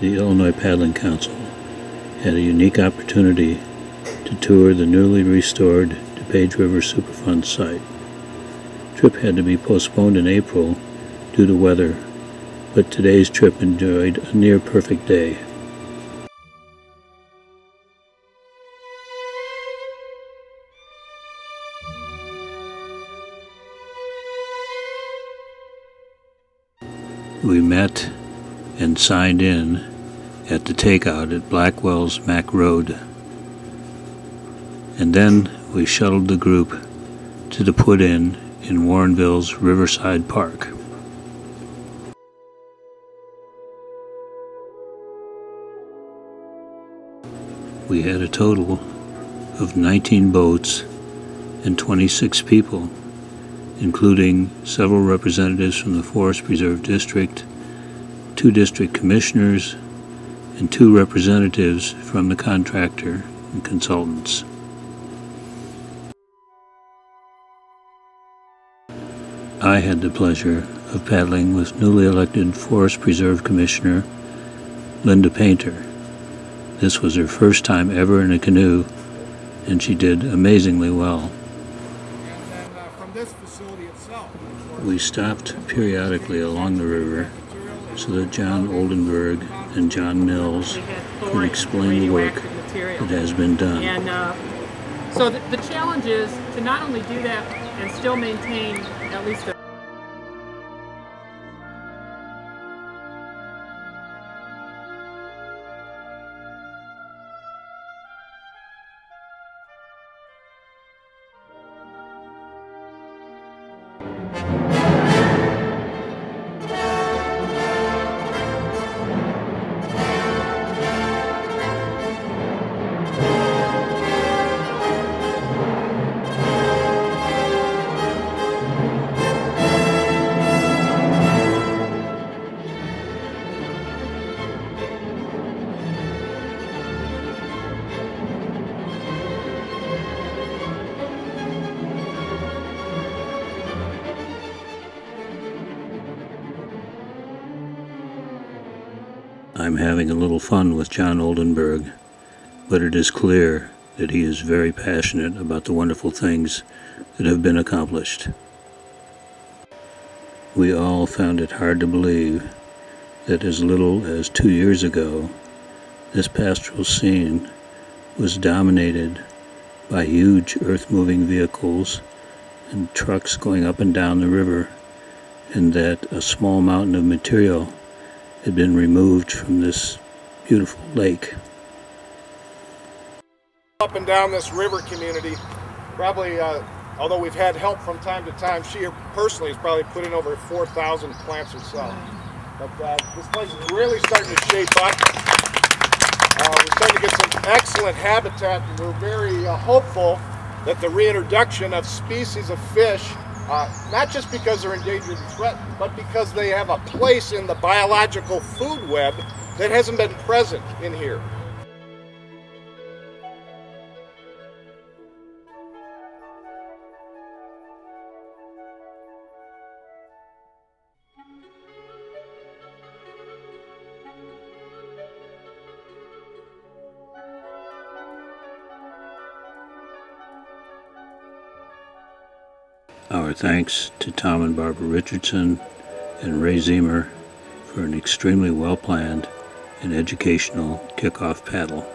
the Illinois Paddling Council had a unique opportunity to tour the newly restored DuPage River Superfund site. Trip had to be postponed in April due to weather, but today's trip enjoyed a near perfect day. We met and signed in at the takeout at Blackwell's Mack Road. And then we shuttled the group to the put in in Warrenville's Riverside Park. We had a total of 19 boats and 26 people, including several representatives from the Forest Preserve District, two district commissioners, and two representatives from the contractor and consultants. I had the pleasure of paddling with newly elected Forest Preserve Commissioner Linda Painter. This was her first time ever in a canoe, and she did amazingly well. And then uh, from this facility itself, We stopped periodically along the river so that John Oldenburg and John Mills could explain the work that has been done. And uh, so the, the challenge is to not only do that and still maintain at least a I'm having a little fun with John Oldenburg, but it is clear that he is very passionate about the wonderful things that have been accomplished. We all found it hard to believe that as little as two years ago, this pastoral scene was dominated by huge earth moving vehicles and trucks going up and down the river, and that a small mountain of material had been removed from this beautiful lake. up and down this river community, probably, uh, although we've had help from time to time, she personally has probably put in over 4,000 plants herself. But uh, this place is really starting to shape up. Uh, we're starting to get some excellent habitat, and we're very uh, hopeful that the reintroduction of species of fish, uh, not just because they're endangered and threatened, but because they have a place in the biological food web that hasn't been present in here. Our thanks to Tom and Barbara Richardson and Ray Zemer for an extremely well planned and educational kickoff paddle.